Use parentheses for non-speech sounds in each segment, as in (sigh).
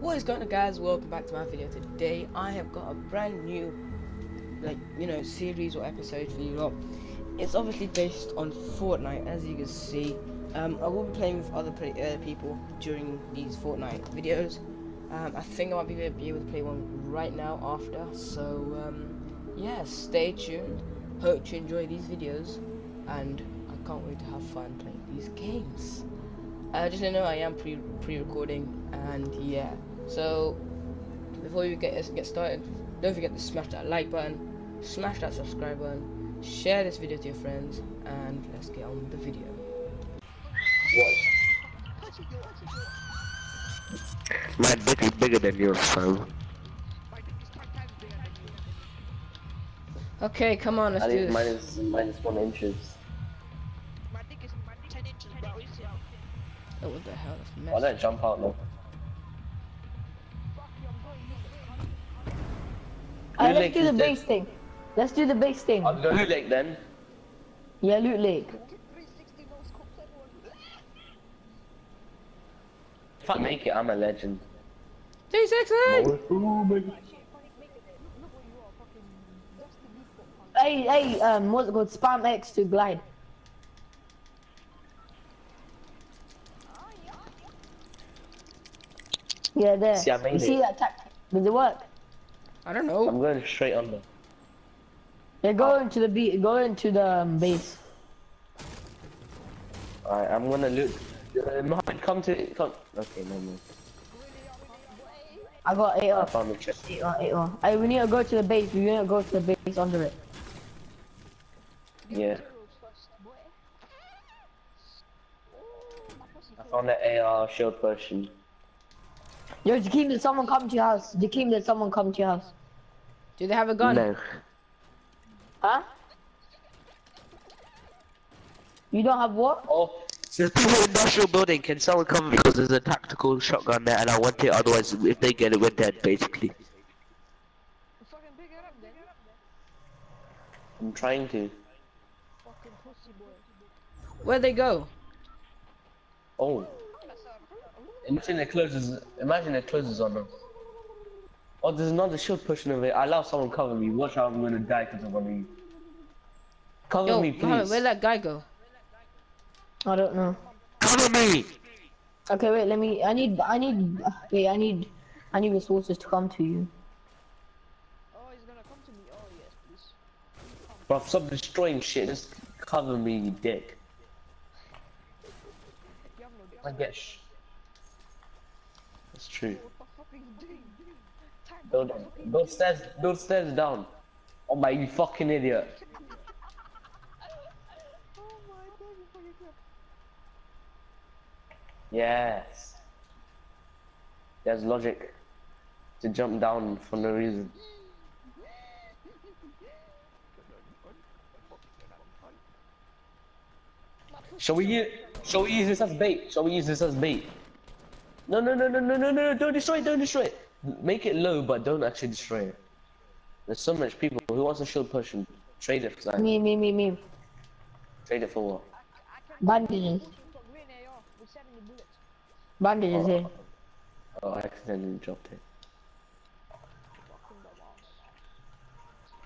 What is going on guys, welcome back to my video today. I have got a brand new like, you know, series or episode for you lot. It's obviously based on Fortnite as you can see. Um, I will be playing with other uh, people during these Fortnite videos. Um, I think I might be able to play one right now after, so um, yeah, stay tuned. Hope you enjoy these videos and I can't wait to have fun playing these games. Uh, just to know I am pre pre recording and yeah. So before we get get started, don't forget to smash that like button, smash that subscribe button, share this video to your friends, and let's get on with the video. My dick is bigger than yours, son. Okay, come on, let's I do think this. mine is mine is one inches. My dick is 10 inches, bro. You see how Oh, what the hell? That's Why don't jump out now? Let's do the is dead. base thing. Let's do the base thing. I'll go Loot Lake then. Yeah, loot lake. 360 no scopes. If I make it, I'm a legend. Three six eight. Shit, panic, make it. Look, look what you are, fucking dusty default. Hey, hey, um, what's it called? Spam X to glide. Yeah, there. See, I made you see that tactic? Does it work? I don't know. I'm going straight under. Yeah, go into the be go into the um, base. Alright, I'm gonna loot. Uh, Mohammed, come to come. Okay, no more. I got eight I up. found the chest. Eight up, eight up. Hey, we need to go to the base. We need to go to the base under it. Yeah, Heroes first, boy. Oh, my pussy I found the AR shield version. Yo, Jakeem, did someone come to your house? Jakeem, did someone come to your house? Do they have a gun? No. Huh? You don't have what? Oh, there's people industrial building. Can someone come because there's a tactical shotgun there, and I want it. Otherwise, if they get it, we're dead, basically. Fucking pick it up then. I'm trying to. Fucking pussy boy. Where'd they go? Oh. Imagine it closes. Imagine it closes on us. Oh, there's another shield pushing over. I allow someone cover me. Watch out, I'm gonna die because of one of you. Cover Yo, me, Mohammed, please. where'd that guy go? I don't know. Cover me. Okay, wait. Let me. I need. I need. Wait. I need. I need resources to come to you. Oh, he's gonna come to me. Oh, yes, please. Bro, stop destroying shit. Just cover me, you dick. You have. I get sh. That's true. What the fuck are you doing? Build, build stairs. Build stairs down. Oh my, you fucking idiot. Oh my you fucking crap. Yes. There's logic to jump down for no reason. Shall we use? Shall we use this as bait? Shall we use this as bait? No, no, no, no, no, no, no! Don't destroy it! Don't destroy it! Make it low, but don't actually destroy it. There's so much people who wants a shield push and trade it for something. Me, me, me, me. Trade it for what? I can Bandages. got green AR with 70 bullets. Bandages here. Oh, I accidentally dropped it.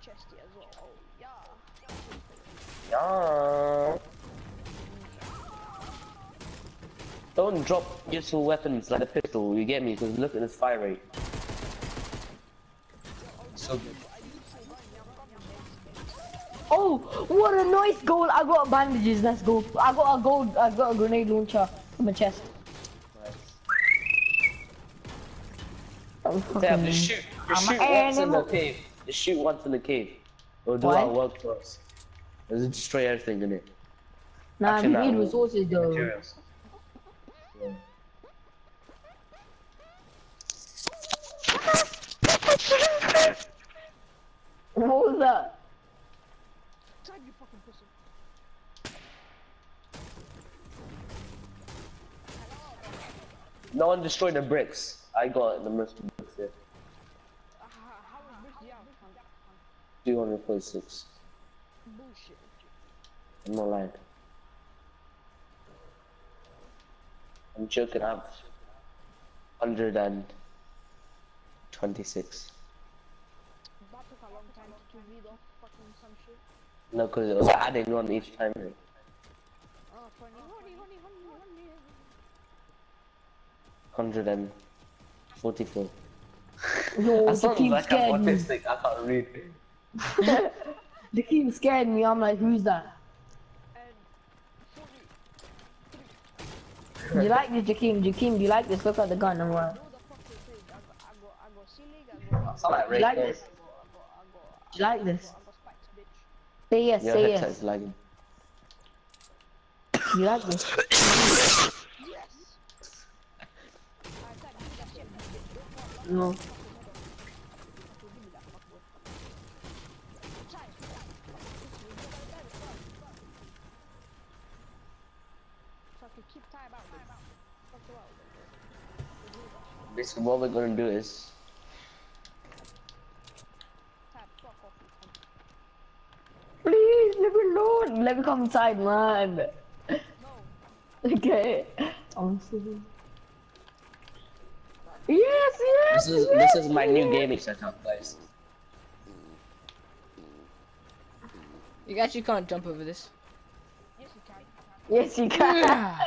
Chesty as well. Oh, yeah. Don't drop useful weapons like a pistol, you get me? Because look at this fire rate. So good. Oh, what a nice goal! I got bandages. Let's go. I got a gold. I got a grenade launcher in my chest. I'm Yeah, fucking- just shoot. Just I'm shoot once in the cave. Just shoot once in the cave. We'll do Why? our work for us. Let's destroy everything in it. Nah, Actually, we need resources though. Materials. Yeah. What was that? Time you fucking pussy. No one destroyed the bricks. I got the most bricks here. Uh, how, how is this down? 246. Bullshit. I'm not lying. I'm joking, I have 100 and 26. That took a long time to read off fucking some shit. No, because it was adding one each time. Oh, funny. Honey, honey, honey, honey. 144. Yo, That the team like I'm scared me. I can't read. (laughs) The team scared me. I'm like, who's that? 40. You like this, Jakeem? Jakeem, do you like this? Look at the gun and run. Like You like this? I got, I got, Do you like this? I got spikes, bitch. Say yes, Your say yes. lagging. You like this? (coughs) Yes! I said, give me that shit, bitch. Don't No. want that fucking mother. Okay, give me that fuck, boy. Try it, try it. Fuck, bitch, you gotta die with that. Fucking keep time out, bitch. Fuck you out, bitch. Basically, what we're gonna do is Time, fuck off, you cunt. Please, let me alone. Let me come inside, man. No. (laughs) Okay. I'm sorry. Yes, yes. this is yes, this is my new gaming setup, guys. You actually can't jump over this. Yes, you can. Yes, you can.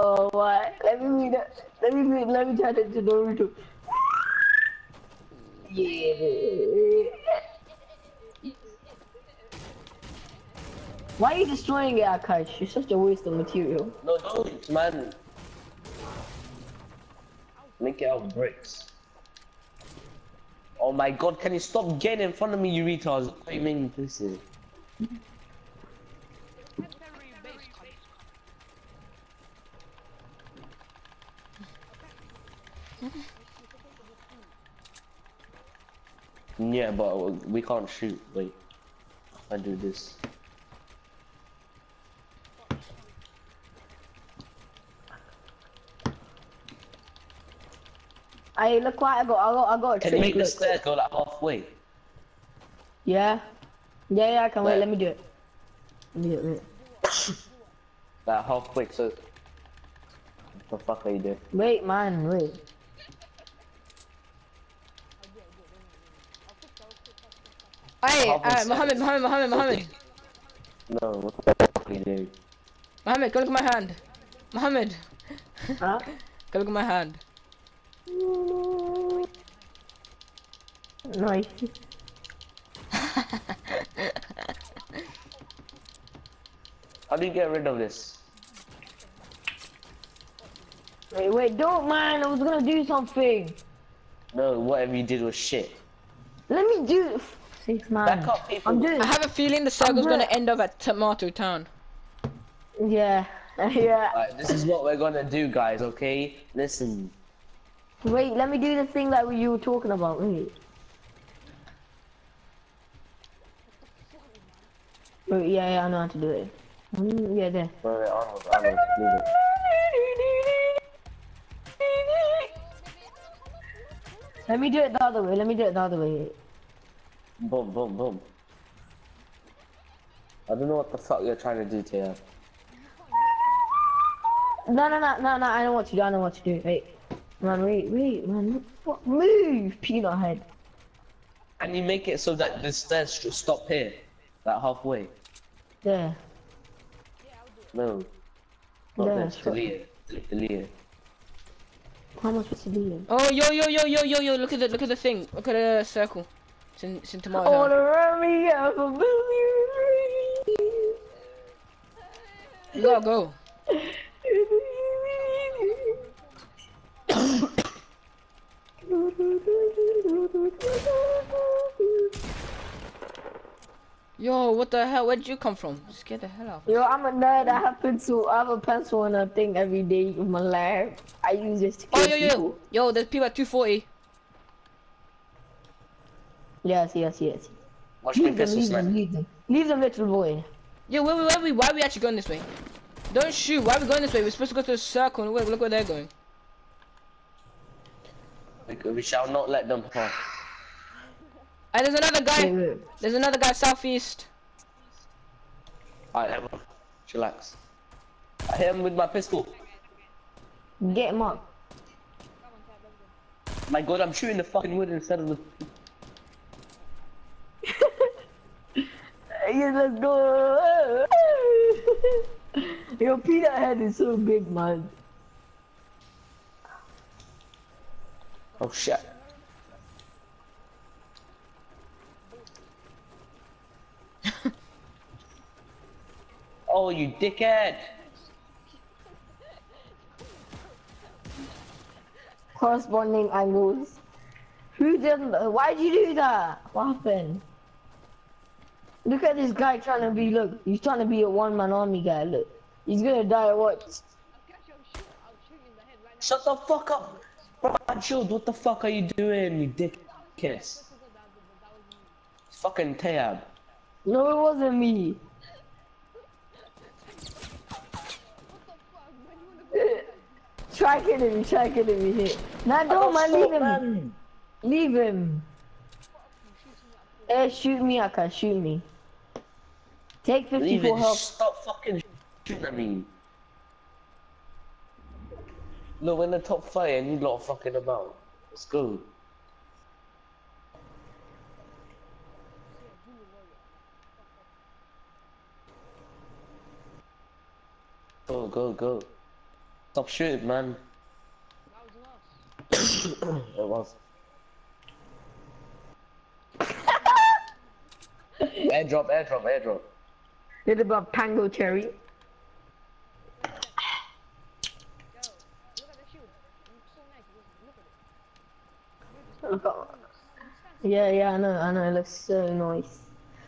Oh, what? Let me read it. Let me read. Let me turn it to Naruto. Yeah. Why are you destroying it, Akash? You're such a waste of material. No, don't, man. Make it out of bricks. Oh my god, can you stop getting in front of me, you retards? What are you making pussy? Yeah, but we can't shoot. Wait. I do this. Hey, look what I got. I got. I got a Can you trick. make the stairs go like halfway? Yeah. Yeah, yeah. I can wait. Where? Let me do it. Let me do it. Wait. Like halfway, so... What the fuck are you doing? Wait, man. Wait. Hey, Half uh, and Mohammed, Mohammed, Mohammed, Mohammed. No, what the fuck are you doing? Mohammed, go look at my hand. Mohammed, Huh? go look at my hand. Nice. How do you get rid of this? Wait, wait, don't mind, I was gonna do something. No, whatever you did was shit. Let me do. Six man. Back up, people. I'm doing. I have a feeling the circle's gonna- gonna end up at Tomato Town. Yeah. (laughs) yeah. Alright, this is what we're gonna do, guys, okay? Listen. Wait, let me do the thing that you were talking about. Wait. Wait, yeah, yeah, I know how to do it. Mm, yeah, there. Wait, wait, Arnold, Arnold, move it. Let me do it the other way. Let me do it the other way. Boom, boom, boom. I don't know what the fuck you're trying to do, Taya. No, no, no, no, no. I know what to do. I know what to do. Wait, man, wait, wait, man. What? Move, peanut head. And you make it so that the stairs should stop here. Like halfway. There. No. Not Yeah, this. Delete it. Delete- Delete it. How am I supposed to do it? Oh, yo, yo, yo, yo, yo, yo! Look at the look at the thing. Look at the circle. It's in, it's in Tomato All Town. around me, have a billion You gotta go. Yo, what the hell? Where'd you come from? Scared the hell out. Yo, I'm a nerd. I have pencil. I have a pencil and a thing every day in my lab. I use this to Oh, yo, yo, people. yo! There's people at 240. Yes, yes, yes. Watch me them, pistol leave them, leave them. Leave them, little boy. Yo, where, where, where we? Why are we actually going this way? Don't shoot. Why are we going this way? We're supposed to go to the circle. Look, look where they're going. We, we shall not let them pass. (sighs) Hey, there's another guy. There's another guy southeast. Alright, everyone. Chillax. I hit him with my pistol. Get him up. My god, I'm shooting the fucking wood instead of the. Yeah, let's go. (laughs) Your peanut head is so big, man. Oh shit. (laughs) oh, you dickhead! Corresponding angles. Who did? Why did you do that? What happened? Look at this guy trying to be, look, he's trying to be a one-man army guy, look. He's gonna die at what? I'll catch you, I'll shoot, I'll shoot you in the head right now. Shut the fuck up! Brad Shield, what the fuck are you doing, you dick kiss? Me. Fucking Tayab. No, it wasn't me. What the fuck, man? You wanna go? Try killing me, try killing me here. Nah, don't man, leave him. Leave him. Eh, shoot me, Aka, shoot me. Take Leave 54 it, health. stop fucking shooting at me. Look, we're in the top five and you lot fucking about. Let's go. Go, go, go. Stop shooting, man. That was (coughs) it was. airdrop, airdrop, airdrop. Little bit of Tango Cherry. Yo, look at the shield. It's so nice. Look- Look at it. Yeah, yeah, I know, I know, it looks so nice.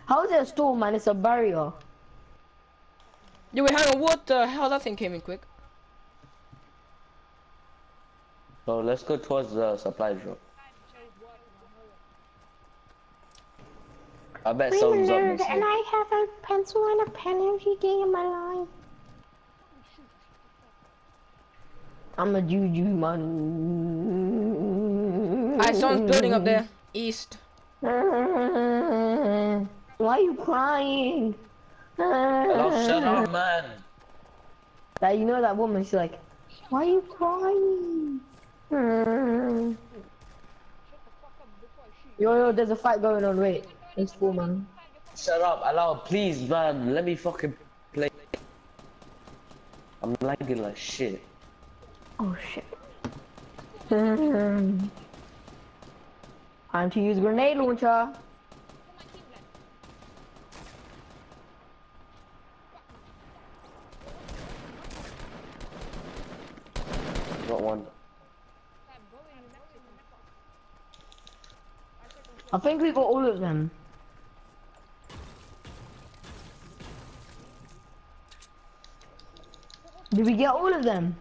How is it a storm, man? It's a barrier. Yeah, wait, hang on. What the hell? That thing came in quick. So let's go towards the supply drop. I bet someone's up next to me. I have a pencil and a pen every day in my life. I'm a juju man. Alright, someone's building up there. East. (laughs) Why are you crying? Oh, shut up, (laughs) man. Like, you know that woman, she's like, why are you crying? (laughs) Yo, yo, there's a fight going on, wait. Four, man. Shut up, allow, please, man. Let me fucking play. I'm lagging like shit. Oh, shit. Time to use grenade launcher. Got one. I think we got all of them. Did we get all of them?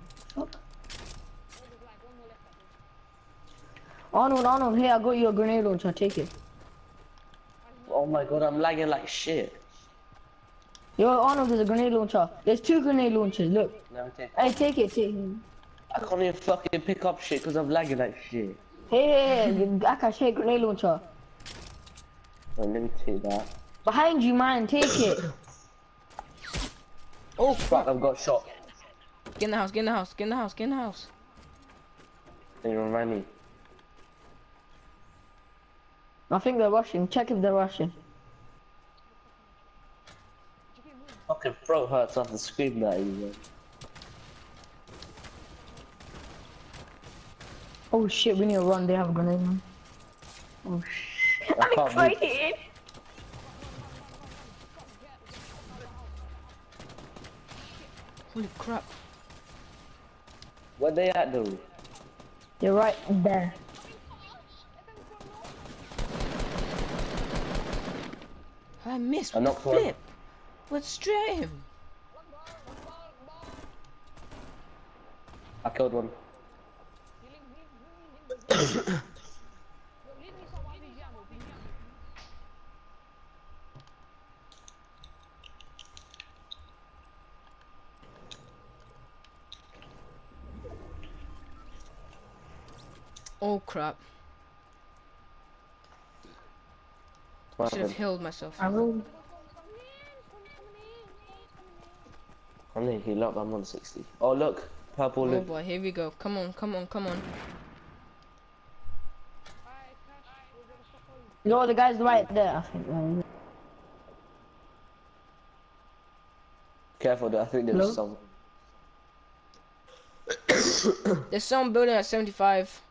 Arnold, Arnold, hey, I got you a grenade launcher, take it. Oh my god, I'm lagging like shit. Yo, Arnold, there's a grenade launcher. There's two grenade launchers, look. Me take. Hey, take it, take it. I can't even fucking pick up shit because I'm lagging like shit. Hey, hey, hey, Akash, hey, grenade launcher. Oh, let me take that. Behind you, man, take it. Oh, Fuck, I've got shot. Get in the house, get in the house, get in the house, get in the house. They remind me. I think they're rushing. Check if they're rushing. Fucking throat hurts after screaming at you, man. Oh shit, we need to run. They have a grenade, man. Oh shit. I I'm can't excited. Holy crap. Where they at though? You're right there. I missed. I What the knocked one. flip? Went straight at him. I killed one. (coughs) (coughs) (coughs) Oh crap. What Should have healed myself. I will. I'm gonna heal up, I'm on 60. Oh look, purple Oh boy, here we go. Come on, come on, come on. No, the guy's right there. I think. Right. Careful, though. I think there's Hello? some. (coughs) There's some building at 75.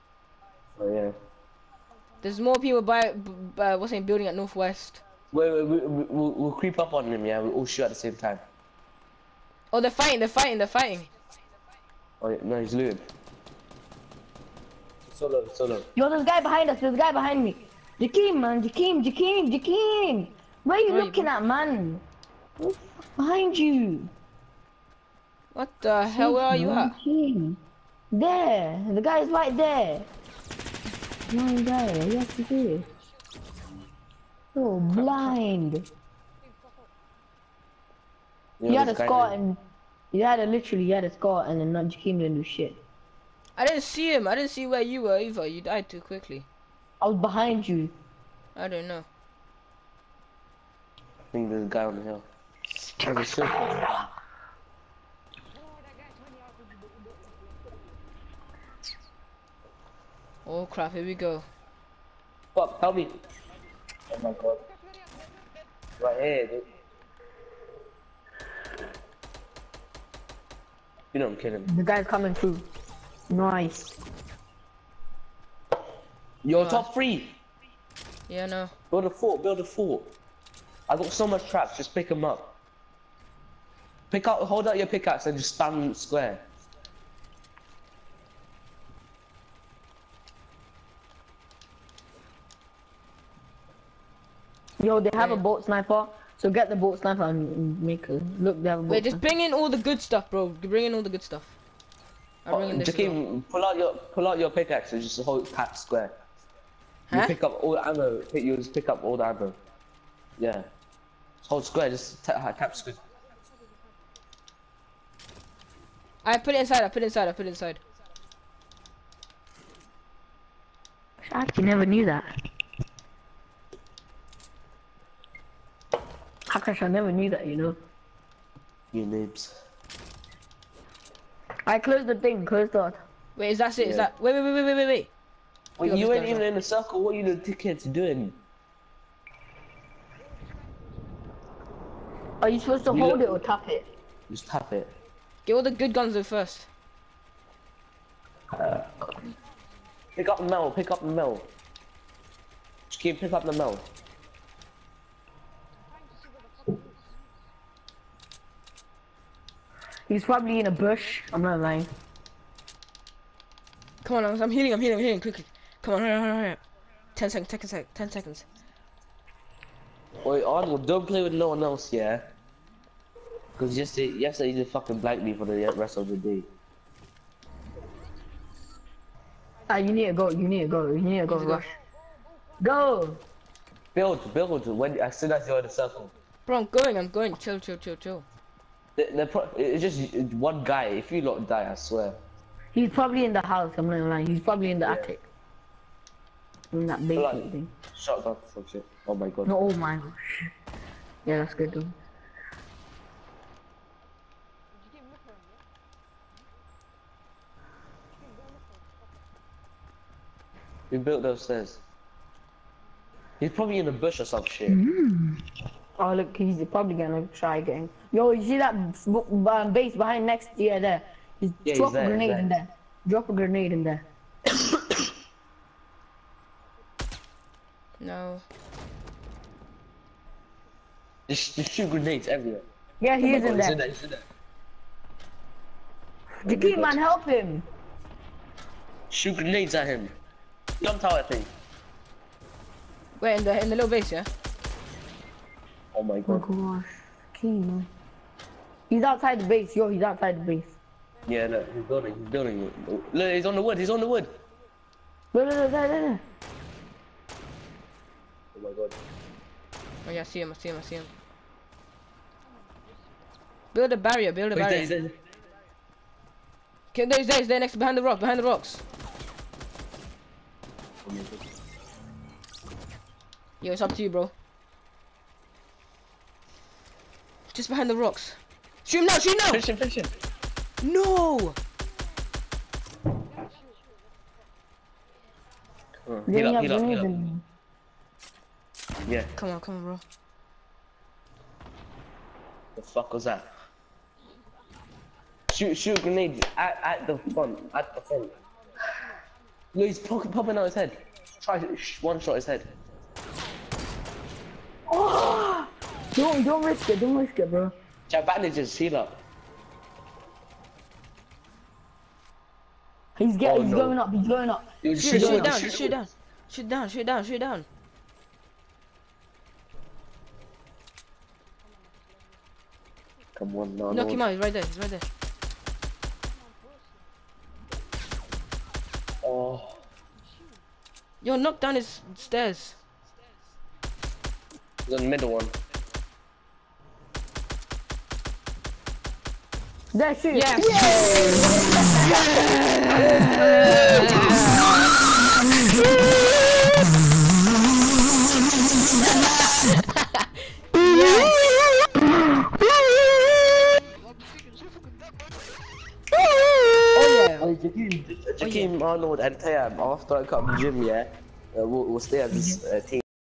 Oh yeah. There's more people by, b- b- uh, what's name, building at Northwest. Wait, wait, we, we, we'll, we'll creep up on them. Yeah, we'll all shoot at the same time. Oh, they're fighting, they're fighting, they're fighting. Oh yeah, no, he's looting. Solo, solo. Yo, there's a guy behind us. There's a guy behind me. Jakeem, man. Jakeem, Jakeem, Jakeem. Where are you Where you looking at, man? Who's Behind you. What the hell, where are you at? There. The guy's right there. Blind guy. What you have to do? Oh, blind. Yeah, You had a this guy score did- and you had a literally you had a score and then not Jakeem didn't do shit. I didn't see him, I didn't see where you were either. You died too quickly. I was behind you. I don't know. I think there's a guy on the hill. There's a circle. Oh, that guy's running out of the- the- the- Oh crap, here we go. Fuck, help me. Oh my god. Right here, dude. You know I'm kidding. The guy's coming through. Nice. Yo, Nice. top three. Yeah, no. Build a fort, build a fort. I got so much traps, just pick them up. Pick up, hold out your pickaxe and just stand square. Yo, they have a bolt sniper. So get the bolt sniper and- and make a look. They have a boat Wait, just sniper. bring in all the good stuff, bro. Bring in all the good stuff. I'll bring in oh, this. as. Jakeem, pull out your pull out your pickaxe and just hold tap square. You pick up all the ammo. You just pick up all the ammo. Yeah. Just hold square. Just tap, tap square. I put it inside, I put it inside, I put it inside. I actually never knew that. Akash, I never knew that, you know. You noobs. I closed the thing, closed the. Wait, is that it? Is Yeah. that wait wait wait wait wait wait wait. Wait, you this ain't even now. in a circle. What are you little dickheads doing? Are you supposed to You hold look- it or tap it? Just tap it. Get all the good guns though first. Uh, Pick up the metal. Pick up the metal. Just keep pick up the metal. He's probably in a bush. I'm not lying. Come on, I'm I'm healing, I'm healing, I'm healing, quickly. Come on, hurry, hurry, hurry. up. Ten seconds, ten seconds, ten seconds. Wait, Arnold, don't play with no one else, yeah? Because yesterday, yesterday you just fucking blanked me for the rest of the day. Ah, you need to go. You need to go. You need to go. Need to go. Rush. Go. Build, build, when, as soon as you're in the circle. Bro, I'm going, I'm going. Chill, chill, chill, chill. The, the pro it's just one guy. If you lot die, I swear. He's probably in the house. I'm not lying. He's probably in the attic. In that basement Like- thing. Shotgun, some shit. Oh my god. No, oh my gosh. Yeah, that's good though. You get look around, yeah? Jakeem, go look around. We built those stairs. He's probably in a bush or some shit. Hmm. Oh look, he's probably gonna try getting. Yo, you see that b- b- um, base behind next? Yeah, there. Just Yeah, drop there, a grenade there. in there. Drop a grenade in there. (coughs) No. Just, just shoot grenades everywhere. Yeah, he Oh is God, in he's there. in there. He's in there. Jakeem, man, help him. Shoot grenades at him. Jump tower thing. Wait, in the in the little base, yeah? Oh my Oh god. gosh, Jakeem, man. He's outside the base. Yo, he's outside the base. Yeah, look, he's building. He's building. Look, he's on the wood. He's on the wood. Look, look, look, there, there, there. Oh my god. Oh yeah, I see him, I see him, I see him. Build a barrier, build a He's there, barrier. he's there. Okay, there, he's there, he's there next behind the rock, behind the rocks. Yo, it's up to you, bro. Just behind the rocks. Shoot him now, shoot him now! Finish him, finish him. No! Come on, Heal up, have heal up, heal up. Yeah. Come on, come on, bro. The fuck was that? Shoot, shoot a grenade at, at the front, at the front. Look, he's popping, popping out his head. Try sh- one shot his head. (gasps) Don't don't risk it. Don't risk it, bro. Chat bandages, heal up. He's getting. Oh, he's no. going up. He's going up. Dude, Shoot, shoot, shoot him, down, shoot shoot down. Shoot down, shoot down, shoot down. Come on, no, Knock no. him out, he's right there, he's right there. Oh, Yo, knock down his stairs. the middle one. There, shoot. Yes! Oh yeah. Oh, Jakeem, Jakeem Arnold and Tayam, after I come to gym, yeah, uh, we'll, we'll stay as uh, team.